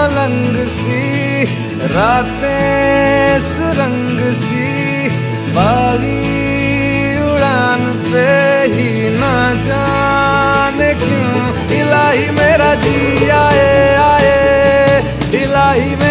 मलंग सी, रातें सुरंग सी, बागी उड़ान पे ही ना जाने क्यों? इलाही मेरा जी आए आए, इलाही मेरा